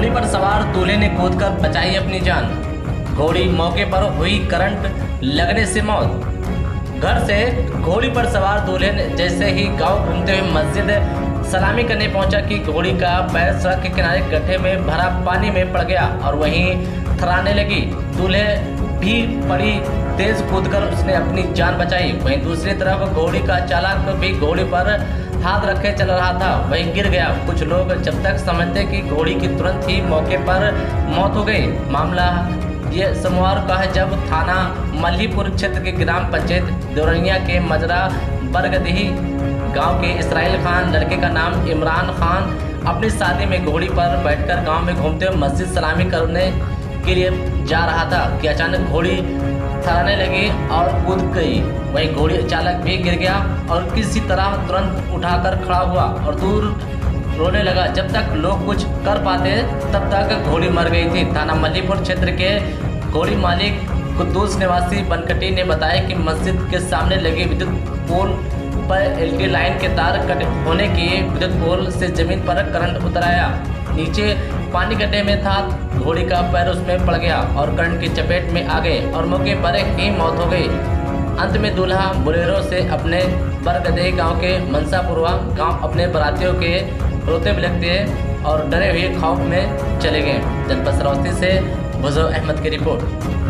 दूल्हे ने कूदकर बचाई अपनी जान। घोड़ी मौके पर हुई करंट, लगने से मौत। घर से घोड़ी पर सवार दूल्हे ने जैसे ही गाँव घूमते हुए मस्जिद सलामी करने पहुँचा कि घोड़ी का पैर सड़क के किनारे गड्ढे में भरा पानी में पड़ गया और वहीं थराने लगी। दूल्हे भी पड़ी तेज कूदकर उसने अपनी जान बचाई। वहीं दूसरी तरफ़ घोड़ी का चालक भी घोड़ी पर हाथ रखे चल रहा था। वही गिर गया। कुछ लोग जब तक समझते कि घोड़ी की तुरंत ही मौके पर मौत हो गई, मामला ये सोमवार का है जब थाना मल्लीपुर क्षेत्र के ग्राम पंचायत दौरनिया के मजरा बरगदही गाँव के इसराइल खान, लड़के का नाम इमरान खान, अपनी शादी में घोड़ी पर बैठकर गाँव में घूमते हुए मस्जिद सलामी करने के लिए जा रहा था कि अचानक घोड़ी थराने लगी और कूद गई। वहीं घोड़ी चालक भी गिर गया और किसी तरह तुरंत उठाकर खड़ा हुआ और दूर रोने लगा। जब तक लोग कुछ कर पाते, तब तक घोड़ी मर गई थी। थाना मल्लीपुर क्षेत्र के घोड़ी मालिक कुद्दूस निवासी बनकटी ने बताया कि मस्जिद के सामने लगे विद्युत पोल पर एलटी लाइन के तार कट होने की विद्युत पोल से ज़मीन पर करंट उतर आया नीचे पानी गड्ढे में था, घोड़ी का पैर उसमें पड़ गया और कर्ण की चपेट में आ गए और मौके पर ही मौत हो गई। अंत में दूल्हा बुलेरो से अपने बरगदे गाँव के मनसापुरवा गाँव अपने बरातियों के रोते बिलखते और डरे हुए खौफ में चले गए। जनपद श्रावस्ती से भुजो अहमद की रिपोर्ट।